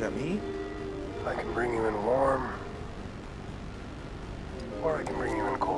that me? I can bring you in warm, or I can bring you in cold.